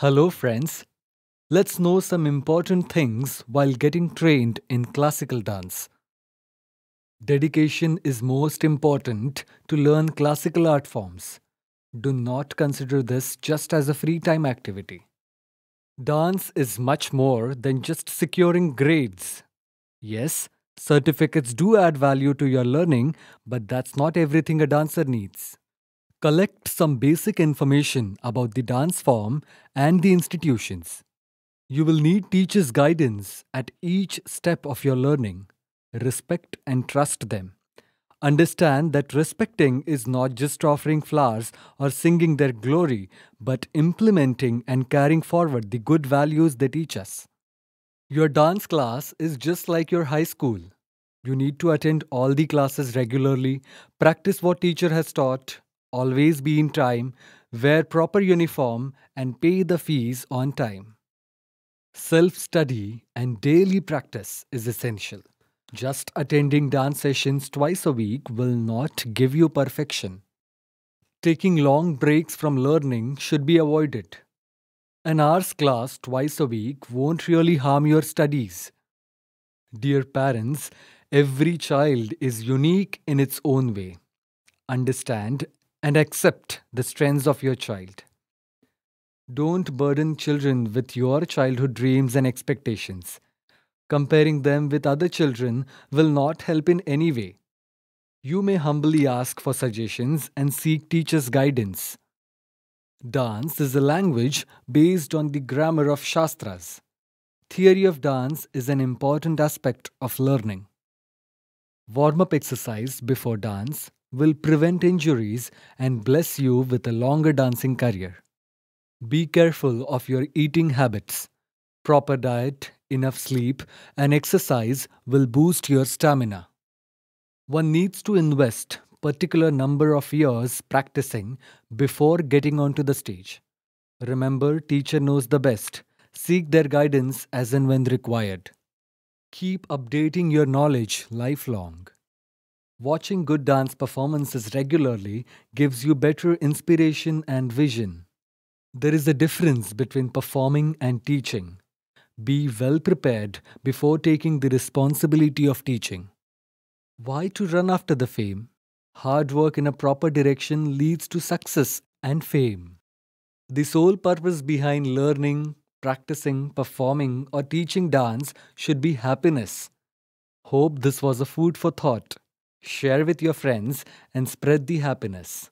Hello, friends. Let's know some important things while getting trained in classical dance. Dedication is most important to learn classical art forms. Do not consider this just as a free time activity. Dance is much more than just securing grades. Yes, certificates do add value to your learning, but that's not everything a dancer needs. Collect some basic information about the dance form and the institutions. You will need teachers' guidance at each step of your learning. Respect and trust them. Understand that respecting is not just offering flowers or singing their glory, but implementing and carrying forward the good values they teach us. Your dance class is just like your high school. You need to attend all the classes regularly, practice what teacher has taught, always be in time, wear proper uniform, and pay the fees on time. Self study and daily practice is essential. Just attending dance sessions twice a week will not give you perfection. Taking long breaks from learning should be avoided. An hour's class twice a week won't really harm your studies. Dear parents, every child is unique in its own way. Understand and accept the strengths of your child. Don't burden children with your childhood dreams and expectations. Comparing them with other children will not help in any way. You may humbly ask for suggestions and seek teachers' guidance. Dance is a language based on the grammar of Shastras. Theory of dance is an important aspect of learning. Warm up exercise before dance will prevent injuries and bless you with a longer dancing career. Be careful of your eating habits. Proper diet, enough sleep, and exercise will boost your stamina. One needs to invest particular number of years practicing before getting onto the stage. Remember, teacher knows the best. Seek their guidance as and when required. Keep updating your knowledge lifelong. Watching good dance performances regularly gives you better inspiration and vision. There is a difference between performing and teaching. Be well prepared before taking the responsibility of teaching. Why to run after the fame? Hard work in a proper direction leads to success and fame. The sole purpose behind learning, practicing, performing, or teaching dance should be happiness. Hope this was a food for thought. Share with your friends and spread the happiness.